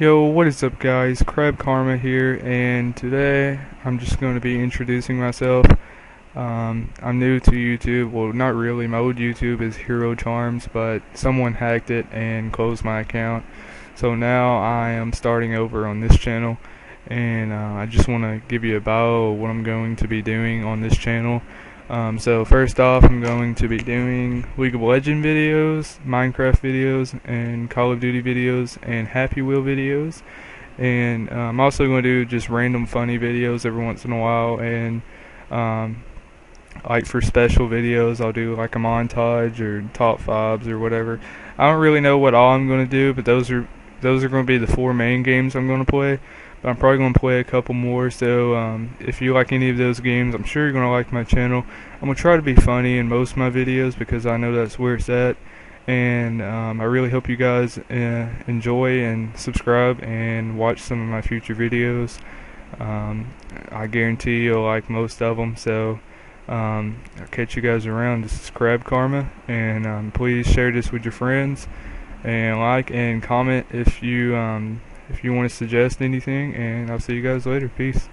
Yo, what is up guys? KrabKarma here, and today I'm just going to be introducing myself. Um, I'm new to YouTube, well not really, my old YouTube is Hero Charms, but someone hacked it and closed my account. So now I am starting over on this channel, and uh, I just want to give you a bio of what I'm going to be doing on this channel. Um, so first off, I'm going to be doing League of Legends videos, Minecraft videos, and Call of Duty videos, and Happy Wheel videos. And uh, I'm also going to do just random funny videos every once in a while, and um, like for special videos, I'll do like a montage or top fives or whatever. I don't really know what all I'm going to do, but those are those are going to be the four main games I'm going to play. But I'm probably going to play a couple more. So um, if you like any of those games, I'm sure you're going to like my channel. I'm going to try to be funny in most of my videos because I know that's where it's at. And um, I really hope you guys uh, enjoy and subscribe and watch some of my future videos. Um, I guarantee you'll like most of them. So um, I'll catch you guys around. This is KrabKarma. And um, please share this with your friends. And like and comment if you um, if you want to suggest anything, and I'll see you guys later. Peace.